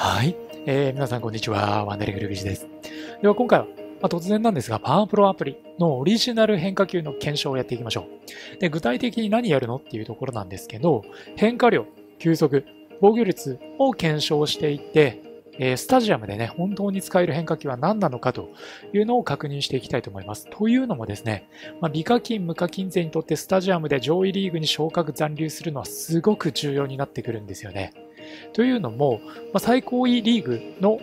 はい。えー、皆さんこんにちは。ワンダリングルビジです。では今回は、まあ、突然なんですが、パワープロアプリのオリジナル変化球の検証をやっていきましょう。で、具体的に何やるのっていうところなんですけど、変化量、球速、防御率を検証していって、えー、スタジアムでね、本当に使える変化球は何なのかというのを確認していきたいと思います。というのもですね、まあ、美課金、無課金勢にとってスタジアムで上位リーグに昇格残留するのはすごく重要になってくるんですよね。というのも、まあ、最高位リーグの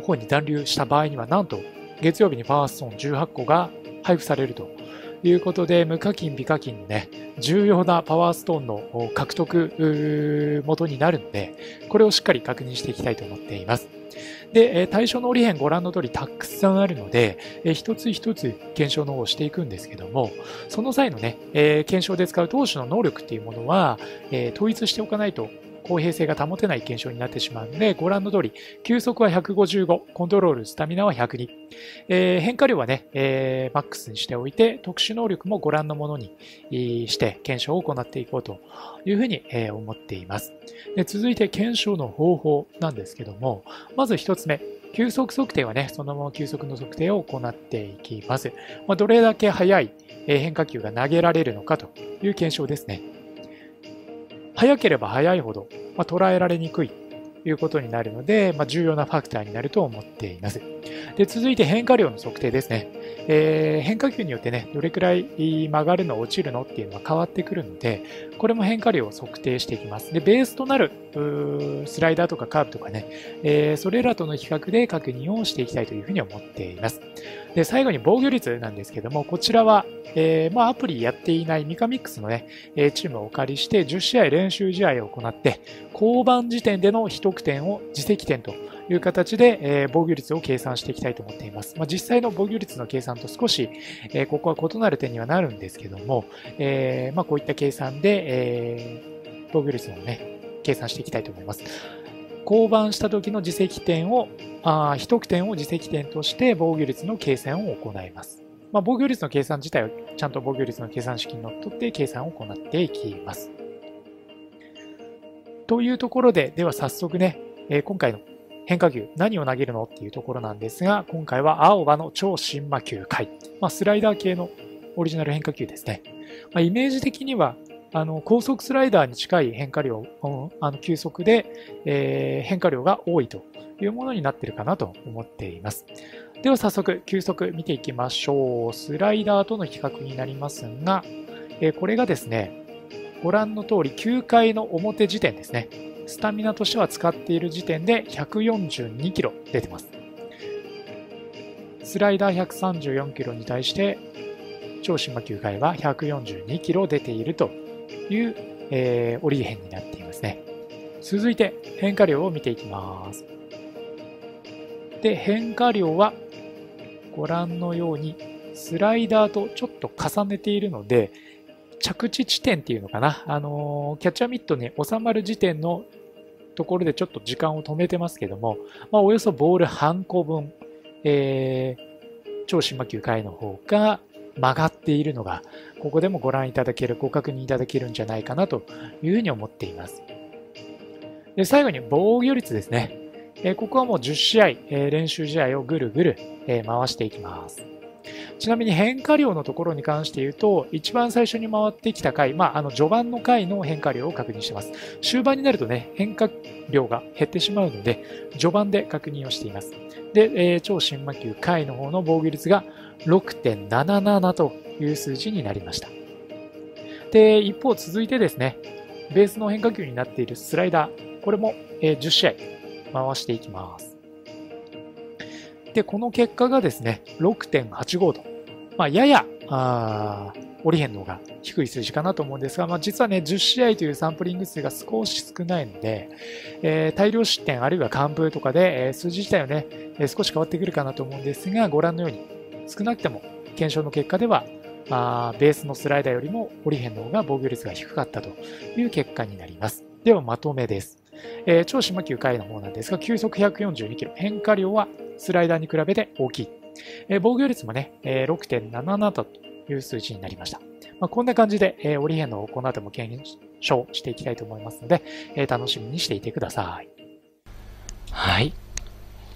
方に残留した場合には、なんと月曜日にパワーストーン18個が配布されるということで、無課金、美課金のね、重要なパワーストーンの獲得元になるので、これをしっかり確認していきたいと思っています。で、対象の折り辺ご覧の通りたくさんあるので、一つ一つ検証の方をしていくんですけども、その際のね、検証で使う投手の能力っていうものは、統一しておかないと公平性が保てない現象になってしまうので、ご覧の通り、球速は155、コントロール、スタミナは102。えー、変化量はね、えー、マックスにしておいて、特殊能力もご覧のものにして検証を行っていこうというふうに、えー、思っていますで。続いて検証の方法なんですけども、まず一つ目、球速測定はね、そのまま球速の測定を行っていきます。まあ、どれだけ速い変化球が投げられるのかという検証ですね。早ければ早いほど、まあ、捉えられにくいということになるので、まあ、重要なファクターになると思っています。で続いて変化量の測定ですね。えー、変化球によってね、どれくらい曲がるの、落ちるのっていうのは変わってくるので、これも変化量を測定していきます。で、ベースとなるスライダーとかカーブとかね、えー、それらとの比較で確認をしていきたいというふうに思っています。で、最後に防御率なんですけども、こちらは、えー、まあ、アプリやっていないミカミックスのね、えチームをお借りして10試合練習試合を行って、後半時点での1得点を自責点という形で、え防御率を計算していきたいと思っています。まあ、実際の防御率の計算と少し、えここは異なる点にはなるんですけども、えまあ、こういった計算で、え防御率をね、計算していきたいと思います。降板した時の自責点を、あ1得点を自責点として防御率の計算を行います。まあ、防御率の計算自体はちゃんと防御率の計算式にのっとって計算を行っていきます。というところで、では早速ね、え、今回の変化球、何を投げるのっていうところなんですが、今回は青葉の超新魔球回、まあ、スライダー系のオリジナル変化球ですね。まあ、イメージ的にはあの高速スライダーに近い変化量、あの急速で、えー、変化量が多いというものになってるかなと思っています。では早速、急速見ていきましょう。スライダーとの比較になりますが、えー、これがですね、ご覧の通り9回の表時点ですね。スタミナとしては使っている時点で142キロ出てます。スライダー134キロに対して、超新魔球回は142キロ出ているという、えー、折り辺になっていますね。続いて変化量を見ていきます。で、変化量はご覧のようにスライダーとちょっと重ねているので、着地地点っていうのかな、あのー、キャッチャーミットに収まる時点のところでちょっと時間を止めてますけども、まあ、およそボール半個分、えー、超新魔球回の方が曲がっているのが、ここでもご覧いただける、ご確認いただけるんじゃないかなというふうに思っています。で最後に防御率ですね。えここはもう10試合、え練習試合をぐるぐる、え回していきます。ちなみに変化量のところに関して言うと、一番最初に回ってきた回、まあ、あの序盤の回の変化量を確認してます。終盤になるとね、変化量が減ってしまうので、序盤で確認をしています。で、えー、超新魔球回の方の防御率が6.77という数字になりました。で、一方続いてですね、ベースの変化球になっているスライダー、これも10試合回していきます。で、この結果がですね、6.85と、まあ、やや、あ折り辺の方が低い数字かなと思うんですが、まあ、実はね、10試合というサンプリング数が少し少ないので、えー、大量失点あるいは完封とかで、えー、数字自体はね、えー、少し変わってくるかなと思うんですが、ご覧のように少なくても検証の結果では、あベースのスライダーよりも折り辺の方が防御率が低かったという結果になります。ではまとめです。えー、超島球回の方なんですが、球速142キロ、変化量はスライダーに比べて大きい。えー、防御率もね、えー、6.77という数字になりました。まあ、こんな感じで、えー、折り辺のこの後も検証していきたいと思いますので、えー、楽しみにしていてください。はい、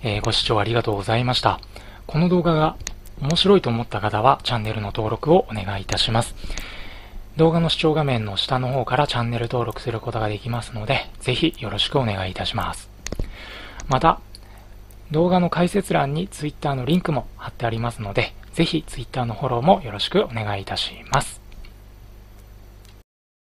えー、ご視聴ありがとうございました。この動画が面白いと思った方はチャンネルの登録をお願いいたします。動画の視聴画面の下の方からチャンネル登録することができますので、ぜひよろしくお願いいたします。また、動画の解説欄に Twitter のリンクも貼ってありますので、ぜひ Twitter のフォローもよろしくお願いいたします。